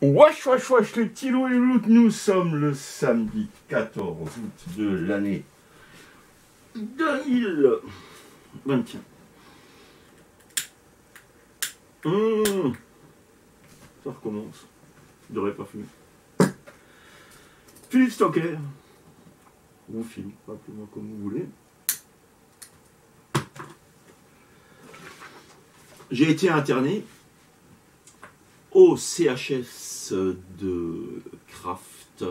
Wesh, wesh, wesh, les petits loups et loups, nous sommes le samedi 14 août de l'année 2021. Hum, ça recommence. J'aurais pas fini. Philippe Stocker, ou Philippe, appelez-moi comme vous voulez. J'ai été interné au CHS de Kraft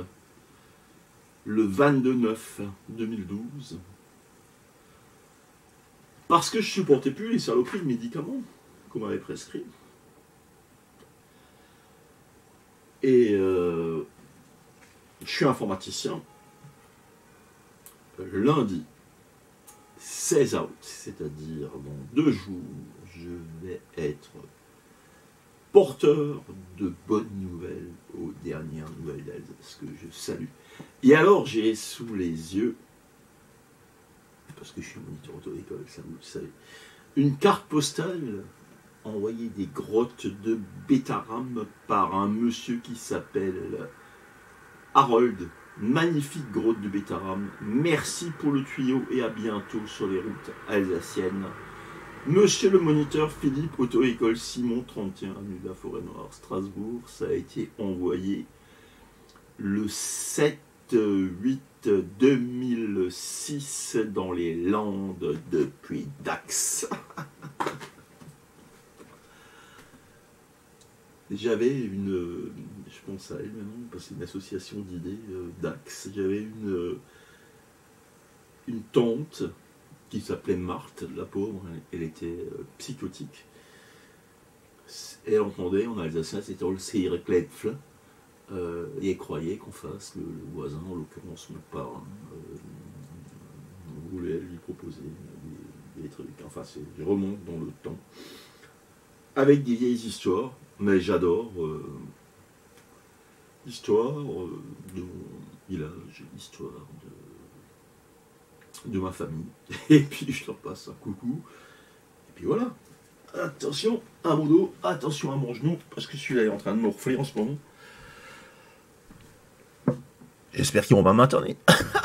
le 22 9 2012 parce que je supportais plus les saloperies de médicaments qu'on m'avait prescrits. Et euh, je suis informaticien. Lundi 16 août, c'est-à-dire dans deux jours, je vais être porteur de bonnes nouvelles aux dernières nouvelles d'Alsace que je salue. Et alors j'ai sous les yeux, parce que je suis moniteur auto-école, ça vous le savez, une carte postale envoyée des grottes de Bétaram par un monsieur qui s'appelle Harold. Magnifique grotte de Bétaram. Merci pour le tuyau et à bientôt sur les routes alsaciennes. Monsieur le moniteur Philippe, auto-école Simon 31, avenue de la Forêt Noire, Strasbourg, ça a été envoyé le 7 8 2006 dans les Landes depuis Dax. J'avais une, je pense à elle maintenant, parce que c'est une association d'idées, euh, Dax. J'avais une, une tante qui s'appelait Marthe, la pauvre, elle était euh, psychotique. Elle entendait en alsacien, c'était le Seirklepfl, euh, et elle croyait qu'on fasse, le, voisin, en l'occurrence mon parent, euh, voulait lui proposer des, trucs. Enfin, je remonte dans le temps. Avec des vieilles histoires, mais j'adore euh, l'histoire de mon village, l'histoire de de ma famille. Et puis je leur passe un coucou. Et puis voilà. Attention à mon dos, attention à mon genou, parce que celui-là est en train de morfler en ce moment. J'espère qu'ils vont pas m'attendre.